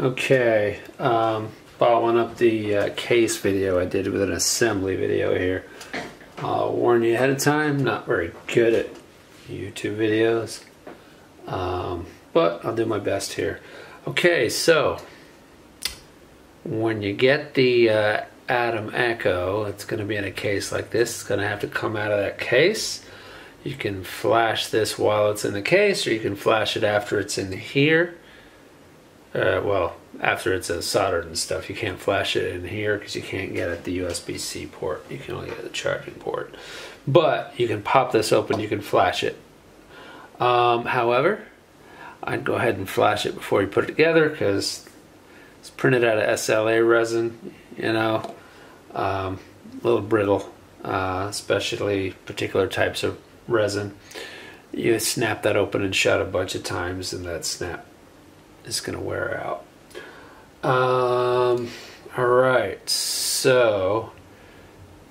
Okay, um, following up the uh, case video I did with an assembly video here. I'll warn you ahead of time, not very good at YouTube videos, um, but I'll do my best here. Okay, so when you get the uh, Atom Echo, it's going to be in a case like this. It's going to have to come out of that case. You can flash this while it's in the case, or you can flash it after it's in here. Uh, well, after it's uh, soldered and stuff, you can't flash it in here because you can't get at the USB-C port. You can only get the charging port. But you can pop this open, you can flash it. Um, however, I'd go ahead and flash it before you put it together because it's printed out of SLA resin, you know, um, a little brittle, uh, especially particular types of resin. You snap that open and shut a bunch of times and that snap is going to wear out. Um, all right, so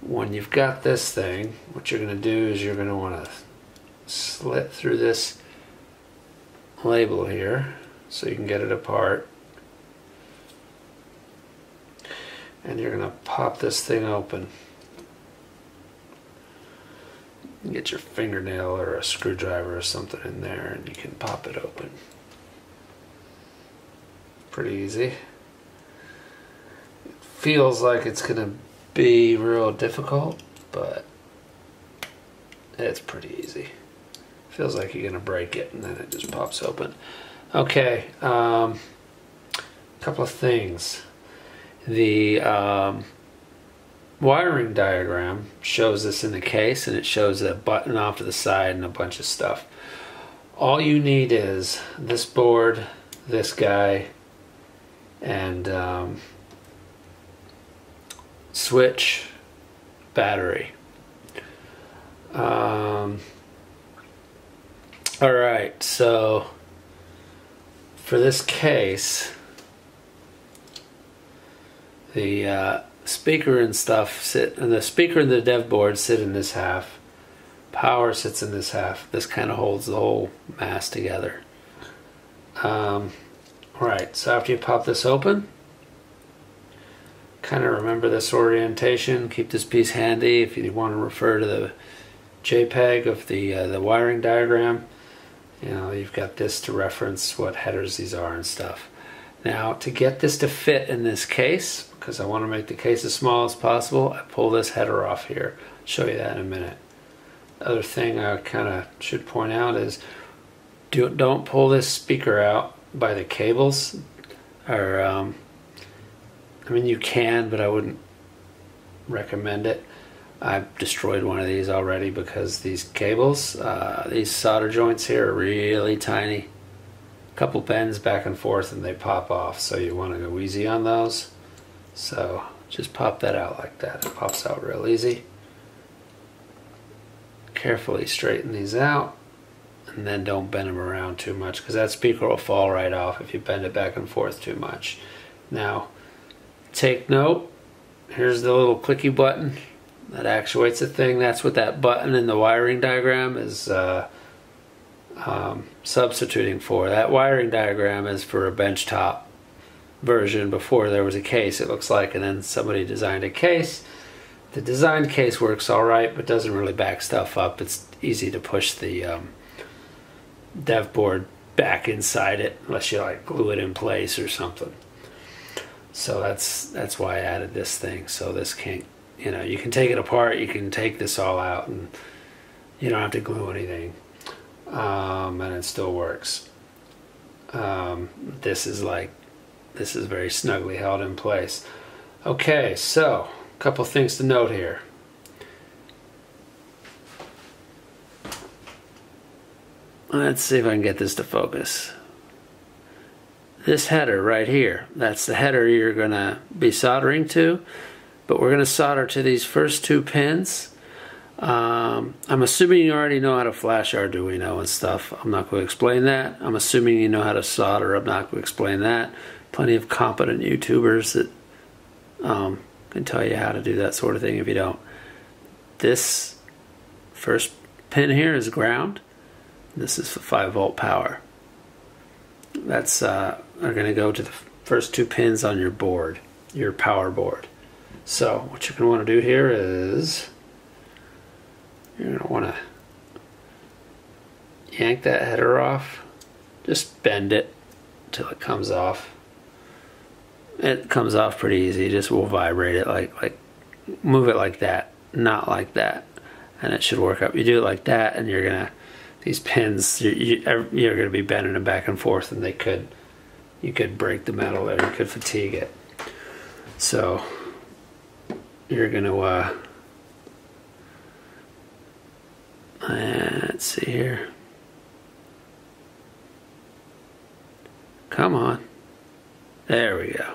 when you've got this thing, what you're going to do is you're going to want to slit through this label here so you can get it apart. And you're going to pop this thing open. Get your fingernail or a screwdriver or something in there and you can pop it open pretty easy. It feels like it's going to be real difficult, but it's pretty easy. Feels like you're going to break it and then it just pops open. Okay, um, couple of things. The um, wiring diagram shows this in the case and it shows a button off to the side and a bunch of stuff. All you need is this board, this guy, and um, switch battery. Um, all right, so for this case, the uh, speaker and stuff sit, and the speaker and the dev board sit in this half. Power sits in this half. This kind of holds the whole mass together. Um, Right, so after you pop this open, kind of remember this orientation. Keep this piece handy if you want to refer to the JPEG of the uh, the wiring diagram. You know, you've got this to reference what headers these are and stuff. Now, to get this to fit in this case, because I want to make the case as small as possible, I pull this header off here. I'll show you that in a minute. Other thing I kind of should point out is do, don't pull this speaker out by the cables or um, I mean you can but I wouldn't recommend it. I've destroyed one of these already because these cables uh, these solder joints here are really tiny. A couple bends back and forth and they pop off so you want to go easy on those. So just pop that out like that. It pops out real easy. Carefully straighten these out and then don't bend them around too much because that speaker will fall right off if you bend it back and forth too much. Now, take note, here's the little clicky button that actuates the thing. That's what that button in the wiring diagram is uh, um, substituting for. That wiring diagram is for a benchtop version before there was a case, it looks like, and then somebody designed a case. The designed case works all right, but doesn't really back stuff up. It's easy to push the um, dev board back inside it unless you like glue it in place or something. So that's that's why I added this thing. So this can't you know you can take it apart. You can take this all out and you don't have to glue anything, um, and it still works. Um, this is like this is very snugly held in place. Okay, so a couple things to note here. Let's see if I can get this to focus. This header right here, that's the header you're going to be soldering to, but we're going to solder to these first two pins. Um, I'm assuming you already know how to flash Arduino and stuff. I'm not going to explain that. I'm assuming you know how to solder. I'm not going to explain that. Plenty of competent YouTubers that um, can tell you how to do that sort of thing if you don't. This first pin here is ground. This is the 5 volt power. That's uh, are going to go to the first two pins on your board, your power board. So what you're going to want to do here is you're going to want to yank that header off. Just bend it till it comes off. It comes off pretty easy. Just will vibrate it like like move it like that, not like that, and it should work up. You do it like that, and you're gonna these pins. You're, you're gonna be bending them back and forth, and they could you could break the metal there. You could fatigue it. So you're gonna uh, let's see here. Come on. There we go.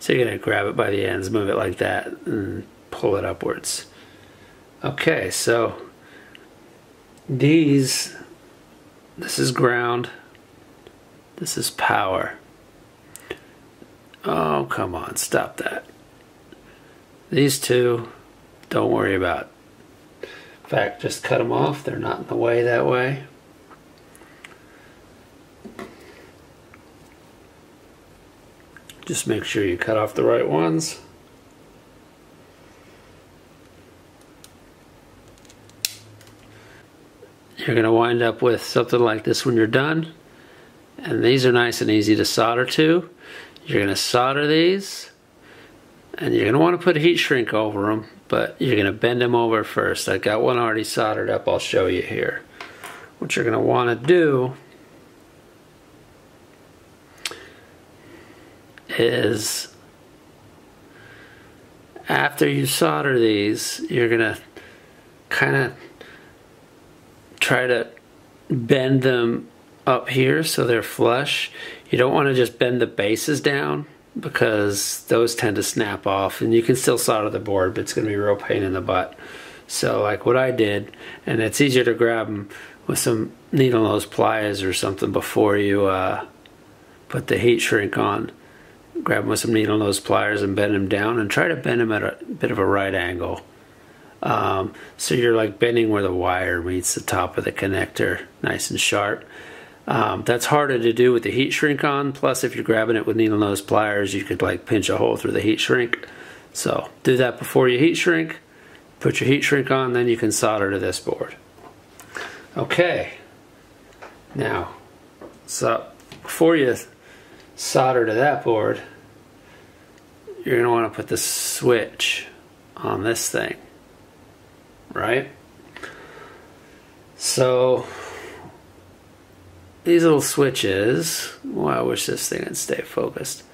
So you're going to grab it by the ends, move it like that, and pull it upwards. Okay, so these, this is ground, this is power. Oh, come on, stop that. These two, don't worry about. In fact, just cut them off. They're not in the way that way. Just make sure you cut off the right ones. You're going to wind up with something like this when you're done. And these are nice and easy to solder to. You're going to solder these. And you're going to want to put a heat shrink over them. But you're going to bend them over first. I've got one already soldered up. I'll show you here. What you're going to want to do is after you solder these, you're going to kind of try to bend them up here so they're flush. You don't want to just bend the bases down because those tend to snap off and you can still solder the board but it's going to be a real pain in the butt. So like what I did, and it's easier to grab them with some needle nose pliers or something before you uh, put the heat shrink on grab them with some needle nose pliers and bend them down and try to bend them at a bit of a right angle. Um, so you're like bending where the wire meets the top of the connector, nice and sharp. Um, that's harder to do with the heat shrink on. Plus, if you're grabbing it with needle nose pliers, you could like pinch a hole through the heat shrink. So do that before you heat shrink. Put your heat shrink on, then you can solder to this board. Okay. Now, so before you solder to that board, you're going to want to put the switch on this thing, right? So these little switches, well, I wish this thing would stay focused.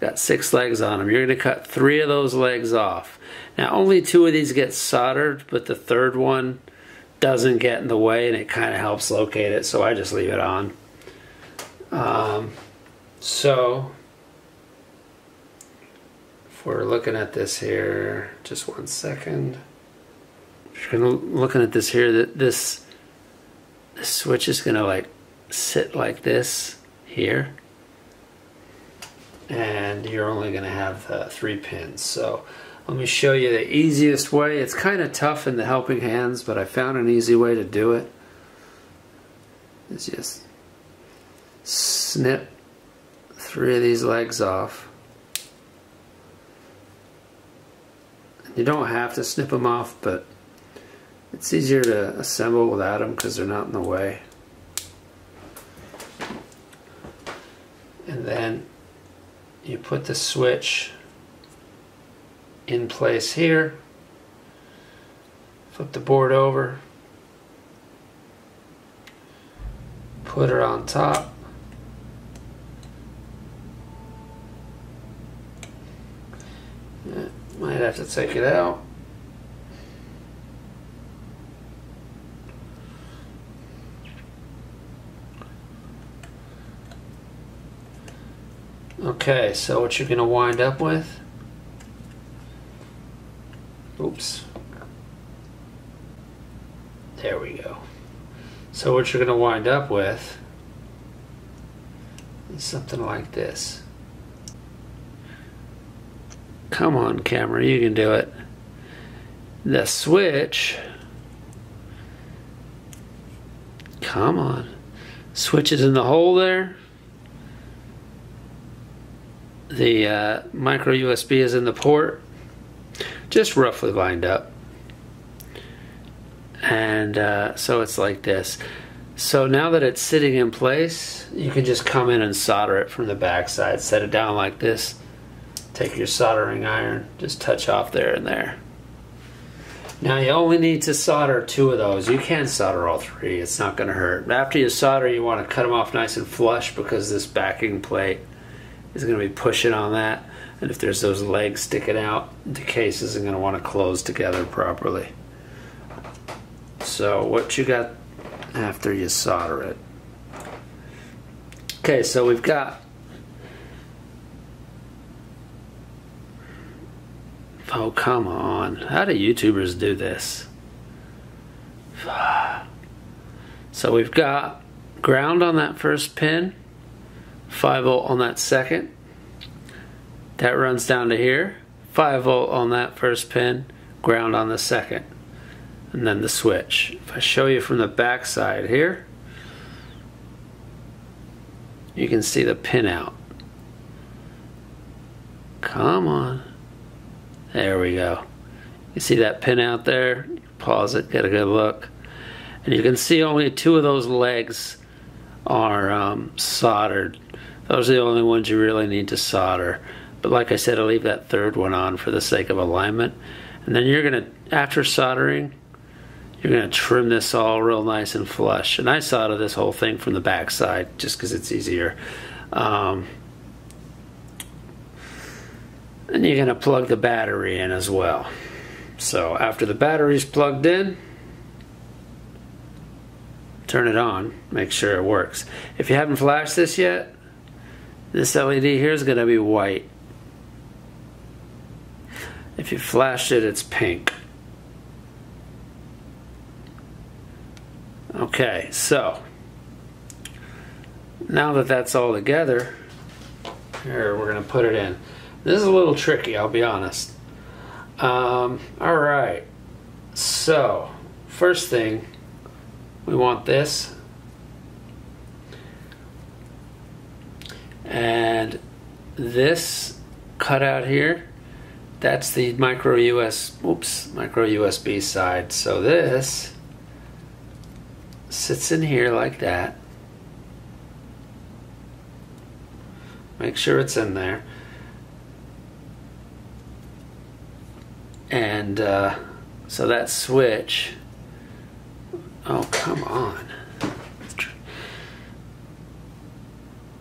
Got six legs on them. You're going to cut three of those legs off. Now, only two of these get soldered, but the third one doesn't get in the way and it kind of helps locate it, so I just leave it on. Um, so if we're looking at this here, just one second. If you're looking at this here, that this, this switch is gonna like sit like this here. And you're only gonna have uh, three pins. So let me show you the easiest way. It's kind of tough in the helping hands, but I found an easy way to do it. It's just snip three of these legs off. You don't have to snip them off, but it's easier to assemble without them because they're not in the way. And then you put the switch in place here. Flip the board over. Put her on top. Might have to take it out. Okay, so what you're going to wind up with, oops, there we go. So what you're going to wind up with is something like this. Come on, camera, you can do it. The switch. Come on. Switch is in the hole there. The uh, micro USB is in the port, just roughly lined up. And uh, so it's like this. So now that it's sitting in place, you can just come in and solder it from the back side. Set it down like this. Take your soldering iron, just touch off there and there. Now you only need to solder two of those. You can solder all three. It's not going to hurt. After you solder, you want to cut them off nice and flush because this backing plate is going to be pushing on that. And if there's those legs sticking out, the case isn't going to want to close together properly. So what you got after you solder it? Okay, so we've got Oh, come on. How do YouTubers do this? So we've got ground on that first pin, 5 volt on that second. That runs down to here. 5 volt on that first pin, ground on the second. And then the switch. If I show you from the back side here, you can see the pin out. Come on. There we go. You see that pin out there? Pause it, get a good look. And you can see only two of those legs are um, soldered. Those are the only ones you really need to solder. But like I said, I'll leave that third one on for the sake of alignment. And then you're to, after soldering, you're to trim this all real nice and flush. And I solder this whole thing from the back side just because it's easier. Um, and you're to plug the battery in as well. So after the battery's plugged in, turn it on, make sure it works. If you haven't flashed this yet, this LED here is going to be white. If you flash it, it's pink. Okay, so now that that's all together, here we're going to put it in. This is a little tricky, I'll be honest. Um, all right. So, first thing, we want this. And this cutout here, that's the micro US, oops, micro USB side. So this sits in here like that. Make sure it's in there. and uh, so that switch oh come on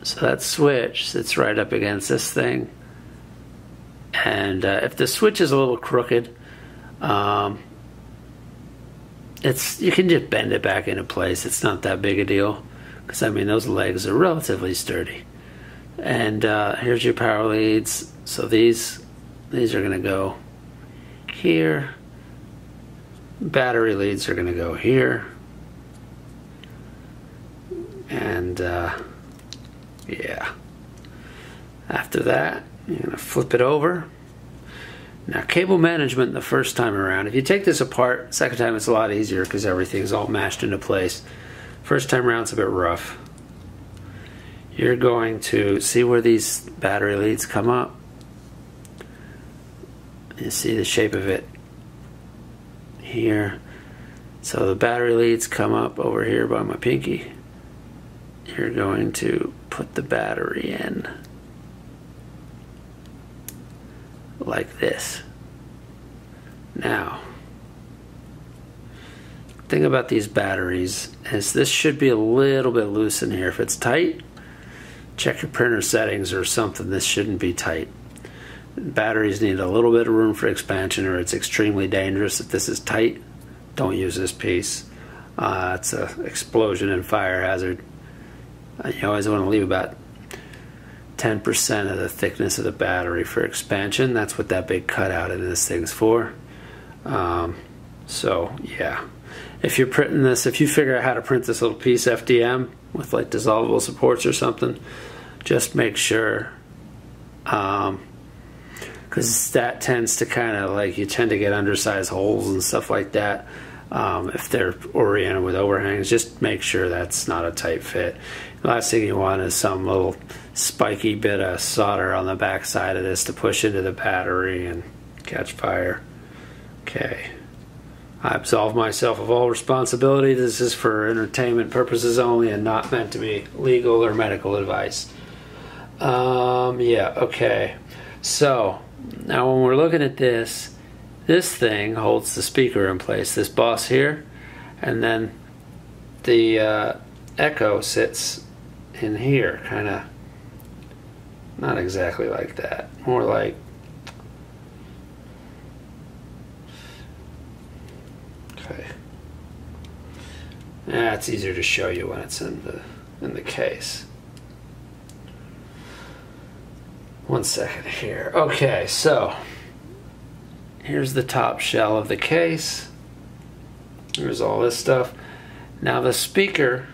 so that switch sits right up against this thing and uh, if the switch is a little crooked um, it's you can just bend it back into place it's not that big a deal because I mean those legs are relatively sturdy and uh, here's your power leads so these these are gonna go here. Battery leads are going to go here. And uh, yeah. After that, you're going to flip it over. Now, cable management the first time around, if you take this apart, second time it's a lot easier because everything's all mashed into place. First time around it's a bit rough. You're going to see where these battery leads come up. You see the shape of it here. So the battery leads come up over here by my pinky. You're going to put the battery in like this. Now, thing about these batteries is this should be a little bit loose in here. If it's tight, check your printer settings or something. This shouldn't be tight. Batteries need a little bit of room for expansion or it's extremely dangerous. If this is tight, don't use this piece. Uh, it's an explosion and fire hazard. You always want to leave about 10% of the thickness of the battery for expansion. That's what that big cutout in this thing's for. Um, so, yeah. If you're printing this, if you figure out how to print this little piece FDM with like dissolvable supports or something, just make sure um, because that tends to kind of like you tend to get undersized holes and stuff like that. Um, if they're oriented with overhangs, just make sure that's not a tight fit. Last thing you want is some little spiky bit of solder on the back side of this to push into the battery and catch fire. Okay. I absolve myself of all responsibility. This is for entertainment purposes only and not meant to be legal or medical advice. Um, yeah, okay. So, now when we're looking at this, this thing holds the speaker in place, this boss here, and then the uh, echo sits in here, kind of not exactly like that, more like okay. Yeah, it's easier to show you when it's in the in the case. One second here. Okay, so here's the top shell of the case. Here's all this stuff. Now the speaker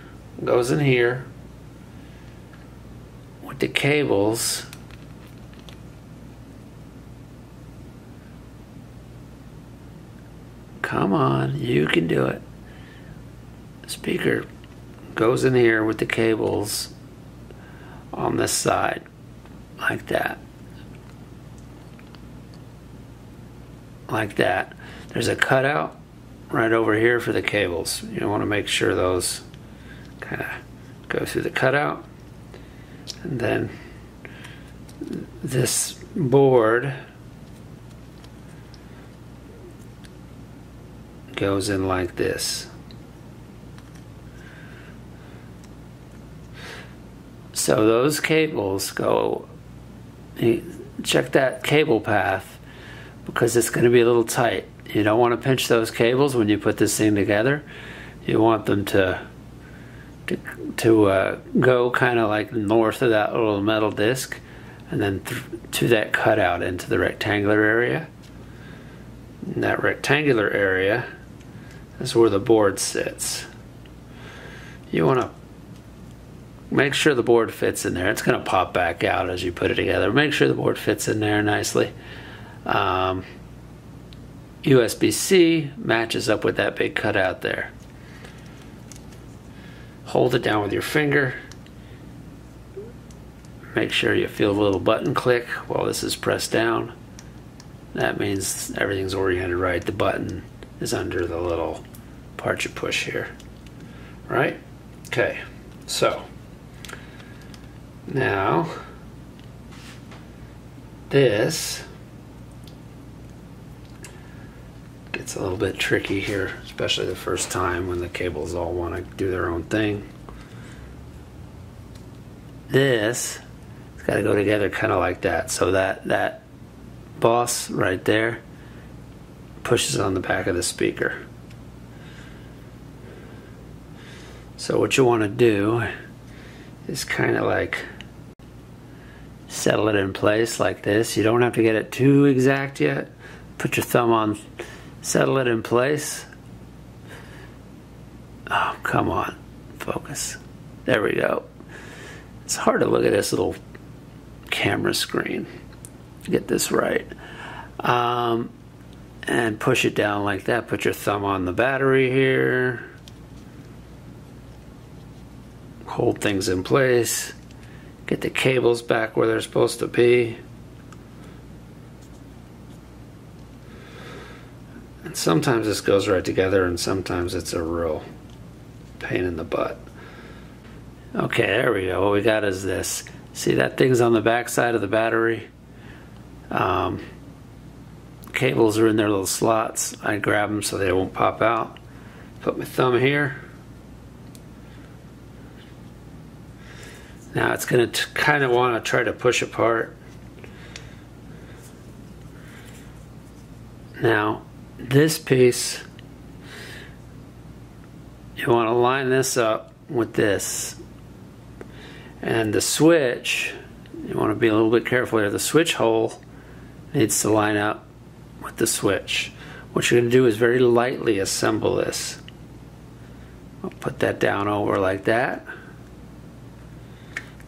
goes in here with the cables. Come on, you can do it. Speaker goes in here with the cables on this side like that. Like that. There's a cutout right over here for the cables. You want to make sure those kind of go through the cutout. And then this board goes in like this. So those cables go check that cable path because it's going to be a little tight. You don't want to pinch those cables when you put this thing together. You want them to to, uh, go kind of like north of that little metal disc and then th- to that cutout into the rectangular area. And that rectangular area is where the board sits. You want to make sure the board fits in there. It's going to pop back out as you put it together. Make sure the board fits in there nicely. Um, USB-C matches up with that big cutout there. Hold it down with your finger. Make sure you feel the little button click while this is pressed down. That means everything's oriented right. The button is under the little part you push here. Right? Okay, so now, this gets a little bit tricky here, especially the first time when the cables all want to do their own thing. This has got to go together kind of like that. So that that boss right there pushes on the back of the speaker. So what you want to do is kind of like settle it in place like this. You don't have to get it too exact yet. Put your thumb on, settle it in place. Oh, come on, focus. There we go. It's hard to look at this little camera screen. Get this right. Um, and push it down like that. Put your thumb on the battery here. Hold things in place. Get the cables back where they're supposed to be. Sometimes this goes right together and sometimes it's a real pain in the butt. Okay, there we go. What we got is this. See that thing's on the back side of the battery? Um, cables are in their little slots. I grab them so they won't pop out. Put my thumb here. Now it's going to kind of want to try to push apart. Now, this piece, you want to line this up with this. And the switch, you want to be a little bit careful here. The switch hole needs to line up with the switch. What you're going to do is very lightly assemble this. I'll put that down over like that.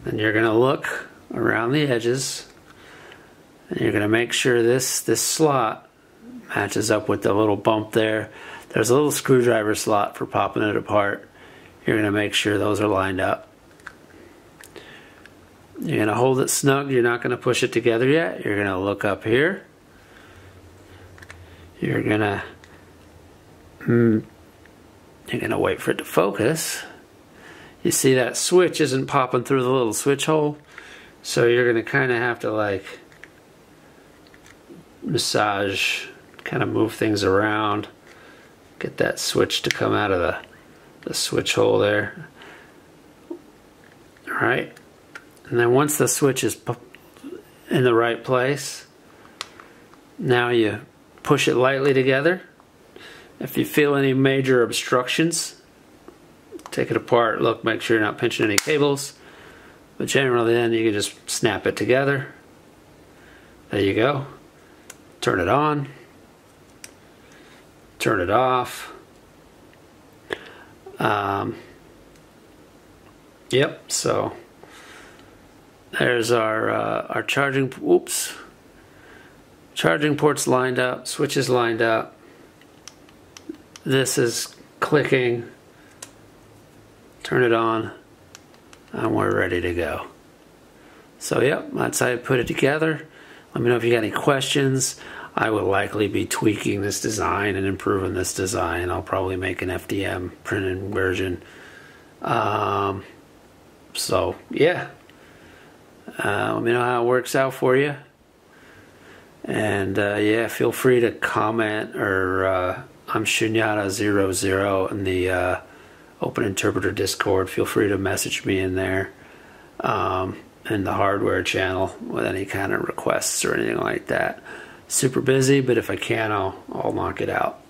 Then you're going to look around the edges and you're going to make sure this this slot matches up with the little bump there. There's a little screwdriver slot for popping it apart. You're going to make sure those are lined up. You're going to hold it snug. You're not going to push it together yet. You're going to look up here. You're going to hmm, you're going to wait for it to focus. You see that switch isn't popping through the little switch hole. So you're going to kind of have to like massage, kind of move things around. Get that switch to come out of the, the switch hole there. All right. And then once the switch is in the right place, now you push it lightly together. If you feel any major obstructions, take it apart, look, make sure you're not pinching any cables. But generally then you can just snap it together. There you go. Turn it on. Turn it off. Um, yep, so there's our uh, our charging. Oops. Charging ports lined up. Switches lined up. This is clicking. Turn it on. And we're ready to go. So, yep, that's how I put it together. Let me know if you got any questions. I will likely be tweaking this design and improving this design. I'll probably make an FDM printed version. Um, so, yeah, uh, let me know how it works out for you. And uh, yeah, feel free to comment or uh, I'm Shunyata00 in the uh, Open Interpreter Discord. Feel free to message me in there um, in the hardware channel with any kind of requests or anything like that. Super busy, but if I can, I'll, I'll knock it out.